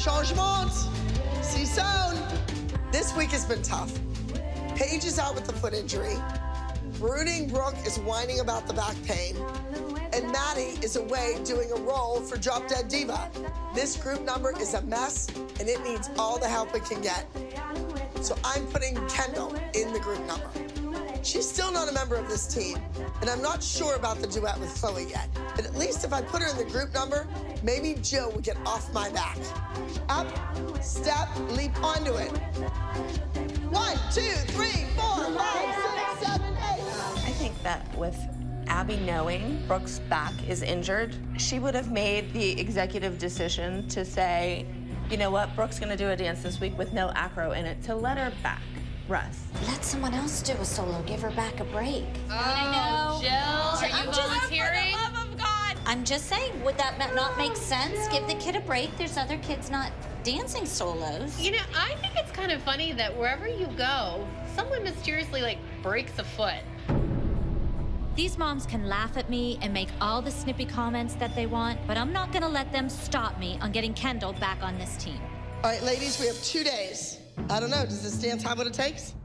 changement. See you soon. This week has been tough. Paige is out with a foot injury. Brooding Brooke is whining about the back pain. And Maddie is away doing a role for Drop Dead Diva. This group number is a mess, and it needs all the help it can get. So I'm putting Kendall in the group number. She's still not a member of this team, and I'm not sure about the duet with Chloe yet. But at least if I put her in the group number, maybe Joe would get off my back. Up, step, leap onto it. One, two, three, four, five, six, seven, eight. I think that with Abby knowing Brooke's back is injured, she would have made the executive decision to say, you know what, Brooke's gonna do a dance this week with no acro in it to let her back rest. Let someone else do a solo. Give her back a break. Oh, I know. Jill, are you I'm just- volunteering? I'm just saying, would that ma- not make sense? Give the kid a break. There's other kids not dancing solos. You know, I think it's kind of funny that wherever you go, someone mysteriously like breaks a foot. These moms can laugh at me and make all the snippy comments that they want, but I'm not gonna let them stop me on getting Kendall back on this team. All right, ladies, we have two days. I don't know, does this dance have what it takes?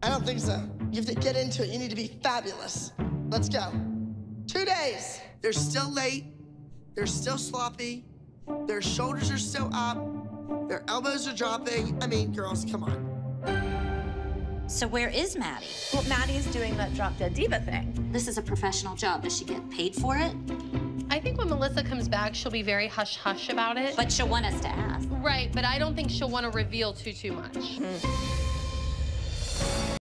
I don't think so. You have to get into it. You need to be fabulous. Let's go. Two days. They're still late. They're still sloppy. Their shoulders are still up. Their elbows are dropping. I mean, girls, come on. So where is Maddie? Well, Maddie's doing that Drop Dead Diva thing. This is a professional job. Does she get paid for it? I think when Melissa comes back, she'll be very hush hush about it. But she'll want us to ask. right, but I don't think she'll want to reveal too too much. Mm.